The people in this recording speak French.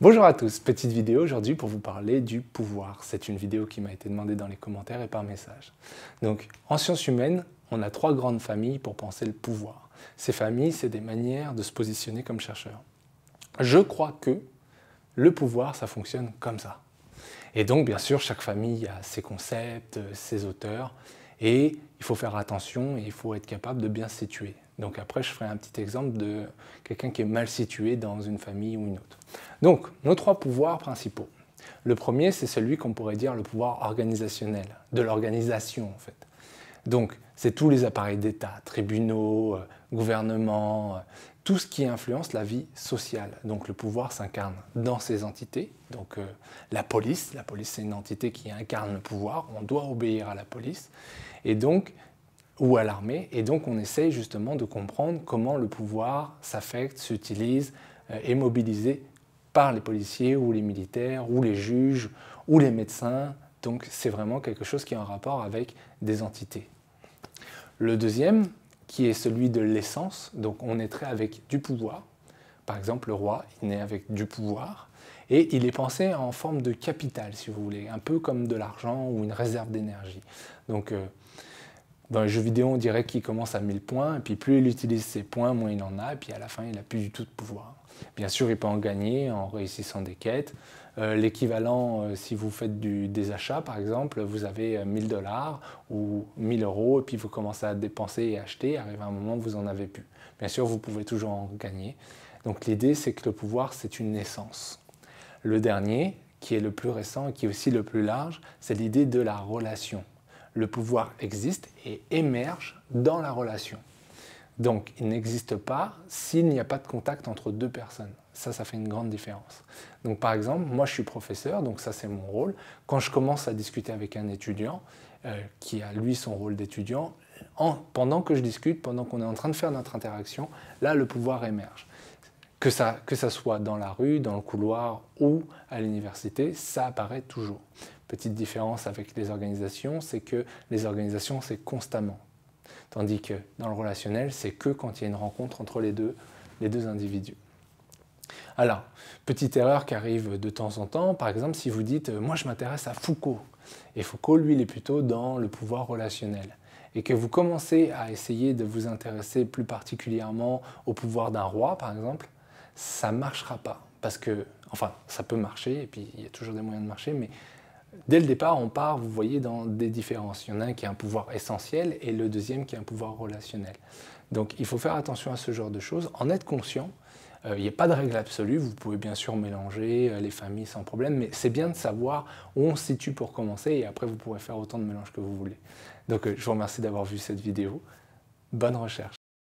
Bonjour à tous, petite vidéo aujourd'hui pour vous parler du pouvoir. C'est une vidéo qui m'a été demandée dans les commentaires et par message. Donc, en sciences humaines, on a trois grandes familles pour penser le pouvoir. Ces familles, c'est des manières de se positionner comme chercheur. Je crois que le pouvoir, ça fonctionne comme ça. Et donc, bien sûr, chaque famille a ses concepts, ses auteurs, et il faut faire attention et il faut être capable de bien se situer. Donc après, je ferai un petit exemple de quelqu'un qui est mal situé dans une famille ou une autre. Donc, nos trois pouvoirs principaux. Le premier, c'est celui qu'on pourrait dire le pouvoir organisationnel, de l'organisation en fait. Donc, c'est tous les appareils d'État, tribunaux, euh, gouvernements, euh, tout ce qui influence la vie sociale. Donc, le pouvoir s'incarne dans ces entités. Donc, euh, la police, la police c'est une entité qui incarne le pouvoir, on doit obéir à la police. Et donc, ou à l'armée. Et donc on essaye justement de comprendre comment le pouvoir s'affecte, s'utilise, est mobilisé par les policiers ou les militaires ou les juges ou les médecins. Donc c'est vraiment quelque chose qui est en rapport avec des entités. Le deuxième, qui est celui de l'essence, donc on naîtrait avec du pouvoir. Par exemple, le roi, il naît avec du pouvoir. Et il est pensé en forme de capital, si vous voulez, un peu comme de l'argent ou une réserve d'énergie. Euh, dans les jeux vidéo, on dirait qu'il commence à 1000 points, et puis plus il utilise ses points, moins il en a, et puis à la fin, il n'a plus du tout de pouvoir. Bien sûr, il peut en gagner en réussissant des quêtes. Euh, l'équivalent, euh, si vous faites des achats, par exemple, vous avez 1000 euh, dollars ou 1000 euros, et puis vous commencez à dépenser et acheter, arrive un moment où vous n'en avez plus. Bien sûr, vous pouvez toujours en gagner. Donc l'idée, c'est que le pouvoir, c'est une naissance. Le dernier, qui est le plus récent et qui est aussi le plus large, c'est l'idée de la relation. Le pouvoir existe et émerge dans la relation. Donc, il n'existe pas s'il n'y a pas de contact entre deux personnes. Ça, ça fait une grande différence. Donc, par exemple, moi, je suis professeur, donc ça, c'est mon rôle. Quand je commence à discuter avec un étudiant, euh, qui a, lui, son rôle d'étudiant, pendant que je discute, pendant qu'on est en train de faire notre interaction, là, le pouvoir émerge. Que ça, soit dans la rue, dans le couloir ou à l'université, ça apparaît toujours. Petite différence avec les organisations, c'est que les organisations, c'est constamment. Tandis que dans le relationnel, c'est que quand il y a une rencontre entre les deux, les deux individus. Alors, petite erreur qui arrive de temps en temps, par exemple, si vous dites euh, Moi, je m'intéresse à Foucault, et Foucault, lui, il est plutôt dans le pouvoir relationnel, et que vous commencez à essayer de vous intéresser plus particulièrement au pouvoir d'un roi, par exemple, ça marchera pas. Parce que, enfin, ça peut marcher, et puis il y a toujours des moyens de marcher, mais Dès le départ, on part, vous voyez, dans des différences. Il y en a un qui a un pouvoir essentiel et le deuxième qui a un pouvoir relationnel. Donc il faut faire attention à ce genre de choses, en être conscient. Euh, il n'y a pas de règle absolue, vous pouvez bien sûr mélanger euh, les familles sans problème, mais c'est bien de savoir où on se situe pour commencer et après vous pourrez faire autant de mélanges que vous voulez. Donc euh, je vous remercie d'avoir vu cette vidéo. Bonne recherche.